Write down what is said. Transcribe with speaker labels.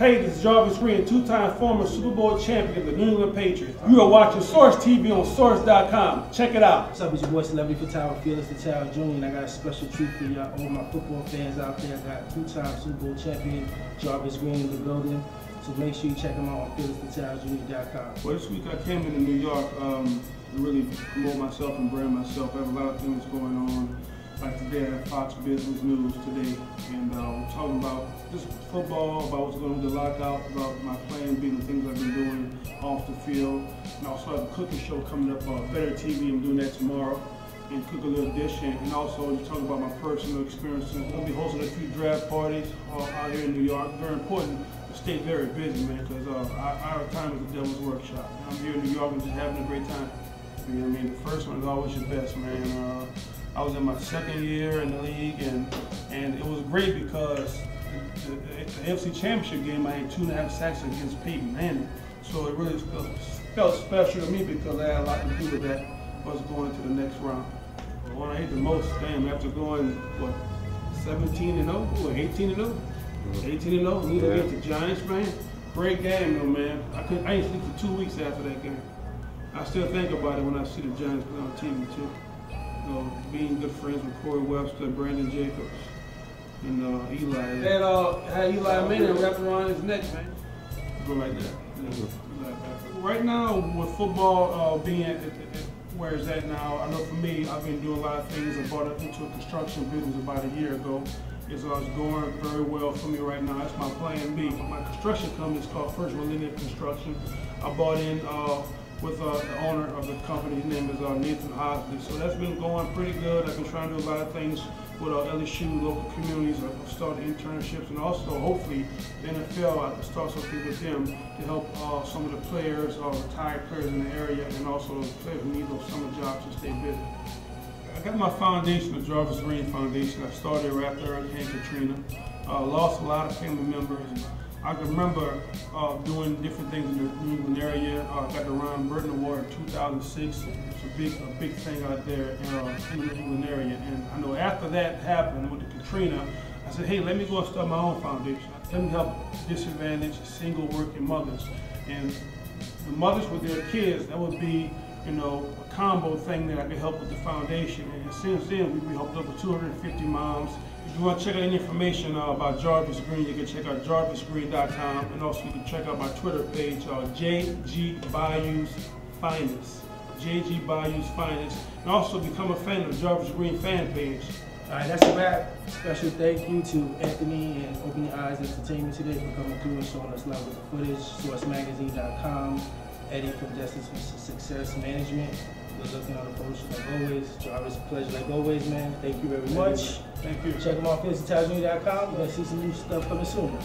Speaker 1: Hey, this is Jarvis Green, two-time former Super Bowl champion of the New England Patriots. You are watching Source TV on Source.com. Check it out.
Speaker 2: What's up, it's your boy Celebrity Photographer Fearless the Child Jr. and I got a special treat for y'all, all my football fans out there. I got two-time Super Bowl champion Jarvis Green in the building. So make sure you check him out on fearlessthechildjr.com.
Speaker 1: Well, this week I came into New York um, to really promote myself and brand myself. I have a lot of things going on. I have Fox Business News today, and we're talking about just football, about what's going on with the lockout, about my plan being the things I've been doing off the field. And also have a cooking show coming up, uh, Better TV. I'm doing that tomorrow and cook a little dish and, and also talk about my personal experiences. I'm gonna be hosting a few draft parties uh, out here in New York. Very important to stay very busy, man, because uh, our, our, time is the devil's workshop. I'm here in New York and just having a great time. You know what I mean? The first one is always your best, man. Uh, I was in my second year in the league, and and it was great because the, the, the AFC Championship game, I had two and a half sacks against Peyton Manning. So it really felt, felt special to me because I had a lot to do with that, was going to the next round. The one I hate the most, damn, after going, what, 17 and 0, or 18 and 0? 18 and 0, need to get the Giants, man. Great game, though, man. I couldn't, I didn't sleep for two weeks after that game. I still think about it when I see the Giants play on TV, too know, being good friends with Corey Webster, Brandon Jacobs, and uh, Eli.
Speaker 2: And uh, had Eli Manning wrapped around his neck, man.
Speaker 1: Go like that. Right now, with football uh, being at, at, where it's at now, I know for me, I've been doing a lot of things. I bought into a construction business about a year ago. It's uh, going very well for me right now. That's my plan B. My construction company is called First Millennium Construction. I bought in uh, with uh, the owner of the company. His name is uh, Nathan Osley. So that's been going pretty good. I've been trying to do a lot of things with uh, LSU, local communities. I've started internships and also hopefully the NFL, I can start something with them to help uh, some of the players, uh, retired players in the area and also those players who need those summer jobs to stay busy. I got my foundation, the Jarvis Green Foundation. I started right after Hurricane Katrina. Uh, lost a lot of family members. I can remember uh, doing different things in the New England area. Uh, got the Ron Burton Award in 2006. It's a big, a big thing out there uh, in the New England area. And I know after that happened with the Katrina, I said, hey, let me go and start my own foundation. Let me help disadvantaged single working mothers. And the mothers with their kids, that would be, you know, a combo thing that I could help with the foundation. And since then, we've helped over 250 moms if you want to check out any information uh, about Jarvis Green, you can check out jarvisgreen.com, and also you can check out my Twitter page, uh, JG Bayou's Finest. JG Bayou's Finest. And also become a fan of Jarvis Green fan page.
Speaker 2: All right, that's a wrap. Special thank you to Anthony and Open Your Eyes Entertainment today for coming through and showing us love with the footage. SourceMagazine.com. Eddie from Destiny Success Management. Good looking on the post like always. Jarvis, pleasure like always, man. Thank you very much.
Speaker 1: Thank you.
Speaker 2: Check them out, FitnessIntelligence.com. You're going to see some new stuff coming soon.